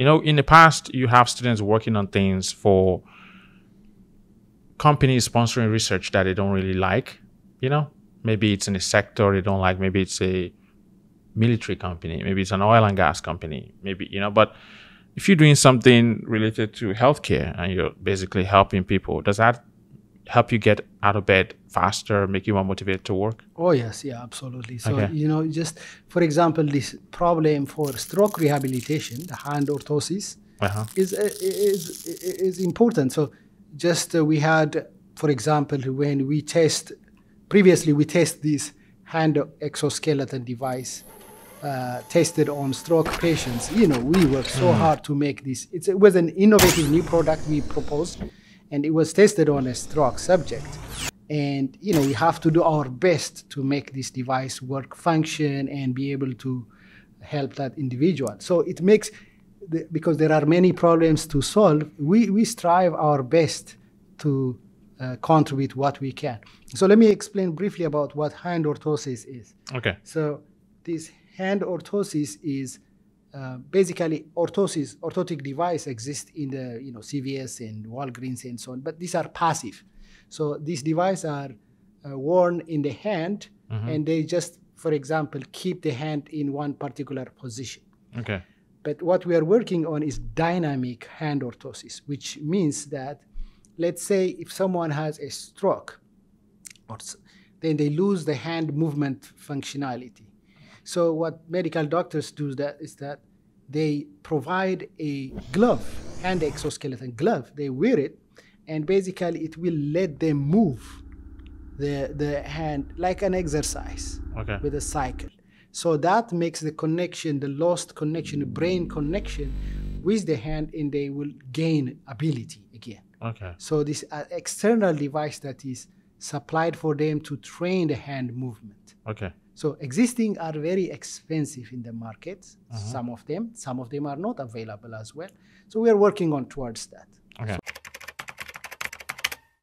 You know, in the past, you have students working on things for companies sponsoring research that they don't really like. You know, maybe it's in a sector they don't like. Maybe it's a military company. Maybe it's an oil and gas company. Maybe you know, but if you're doing something related to healthcare and you're basically helping people, does that help you get out of bed faster, make you more motivated to work? Oh yes, yeah, absolutely. So Okay. you know, just for example, this problem for stroke rehabilitation, the hand orthosis, Uh-huh. is is is important. So just uh, we had, for example, when we test previously we test this hand exoskeleton device uh, tested on stroke patients. You know, we worked so hard to make this. It's, it was an innovative new product we proposed, and it was tested on a stroke subject. And you know, we have to do our best to make this device work, function, and be able to help that individual. So it makes the, because there are many problems to solve. We we strive our best to uh, contribute what we can. So let me explain briefly about what hand orthosis is. Okay. So this hand orthosis is uh, basically orthosis, orthotic device exists in the you know CVS and Walgreens and so on, but these are passive. So these devices are uh, worn in the hand, and they just, for example, keep the hand in one particular position. Okay. But what we are working on is dynamic hand orthosis, which means that, let's say, if someone has a stroke, or then they lose the hand movement functionality. So what medical doctors do that is that they provide a glove, hand exoskeleton glove. They wear it, and basically it will let them move the the hand like an exercise Okay. with a cycle. So that makes the connection, the lost connection, the brain connection with the hand, and they will gain ability again. Okay. So this uh, external device that is supplied for them to train the hand movement. Okay. So existing are very expensive in the market. Uh-huh. Some of them, some of them are not available as well. So we are working on towards that. Okay.